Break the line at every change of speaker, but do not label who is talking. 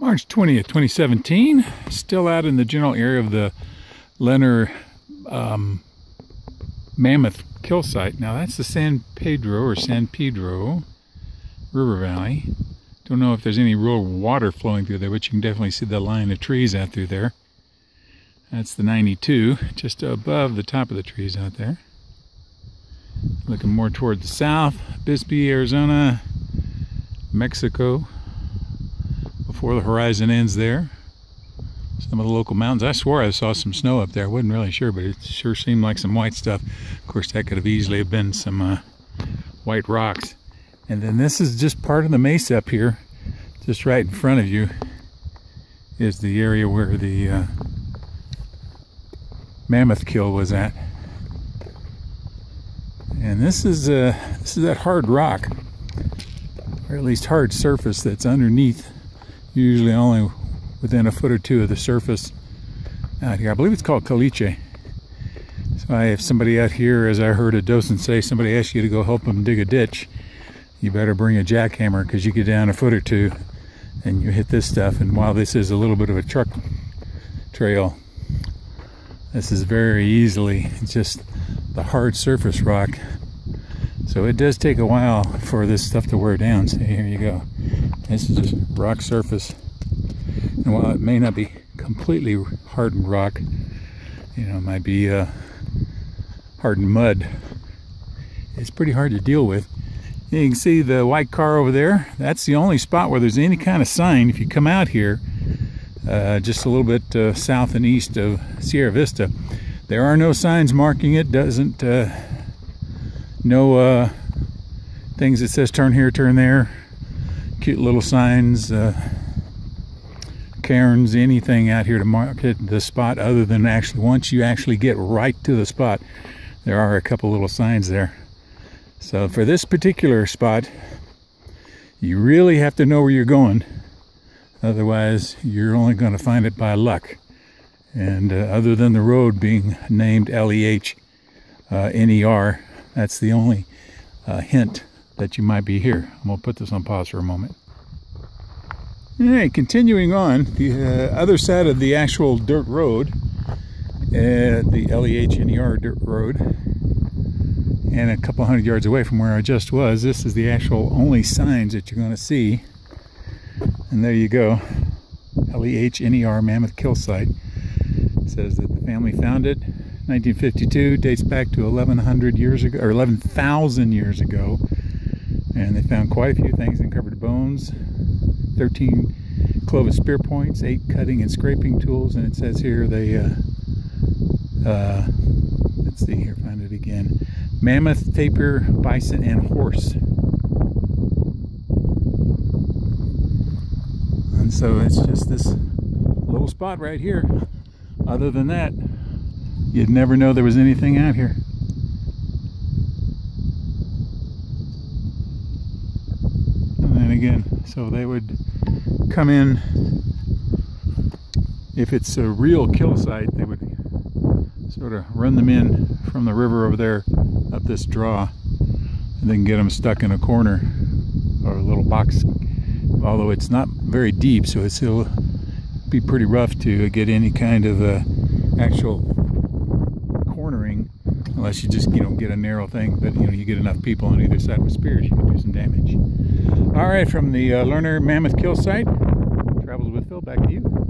March 20th, 2017. Still out in the general area of the Lehner um, Mammoth kill site. Now that's the San Pedro or San Pedro River Valley. Don't know if there's any real water flowing through there, but you can definitely see the line of trees out through there. That's the 92, just above the top of the trees out there. Looking more toward the south, Bisbee, Arizona, Mexico, before the horizon ends there. Some of the local mountains. I swore I saw some snow up there. I wasn't really sure, but it sure seemed like some white stuff. Of course, that could have easily have been some uh, white rocks. And then this is just part of the mesa up here, just right in front of you is the area where the uh, mammoth kill was at. And this is uh, this is that hard rock, or at least hard surface that's underneath usually only within a foot or two of the surface out here. I believe it's called caliche. So I have somebody out here, as I heard a docent say, somebody asked you to go help them dig a ditch, you better bring a jackhammer because you get down a foot or two and you hit this stuff. And while this is a little bit of a truck trail, this is very easily just the hard surface rock. So it does take a while for this stuff to wear down. So here you go. This is just rock surface. And while it may not be completely hardened rock, you know, it might be uh, hardened mud. It's pretty hard to deal with. You can see the white car over there. That's the only spot where there's any kind of sign. If you come out here, uh, just a little bit uh, south and east of Sierra Vista, there are no signs marking it. Doesn't uh, no uh, things that says turn here, turn there cute little signs, uh, cairns, anything out here to market the spot other than actually once you actually get right to the spot, there are a couple little signs there. So for this particular spot, you really have to know where you're going. Otherwise, you're only going to find it by luck. And uh, other than the road being named L-E-H, uh, N-E-R, that's the only uh, hint that you might be here. I'm to put this on pause for a moment. All right, continuing on, the uh, other side of the actual dirt road, uh, the L-E-H-N-E-R dirt road, and a couple hundred yards away from where I just was, this is the actual only signs that you're to see. And there you go, L-E-H-N-E-R Mammoth Kill Site. It says that the family found it 1952, dates back to 1100 years ago, or 11,000 years ago and they found quite a few things uncovered bones 13 Clovis spear points 8 cutting and scraping tools and it says here they uh, uh, let's see here find it again. Mammoth tapir bison and horse. And so it's just this little spot right here. Other than that you'd never know there was anything out here again. So they would come in, if it's a real kill site, they would sort of run them in from the river over there up this draw and then get them stuck in a corner or a little box. Although it's not very deep, so it'll be pretty rough to get any kind of uh, actual unless you just you know get a narrow thing but you know you get enough people on either side with spears you can do some damage all right, from the uh, Lehner Mammoth Kill Site, Travels with Phil, back to you.